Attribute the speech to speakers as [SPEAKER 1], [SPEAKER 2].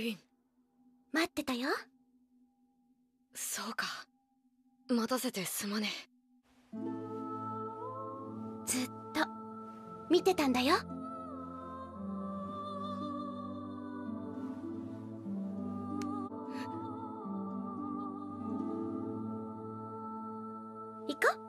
[SPEAKER 1] リン。
[SPEAKER 2] 待ってたよ。
[SPEAKER 1] そうか。待たせてすまね
[SPEAKER 2] ずっと見てたんだよ。行こう。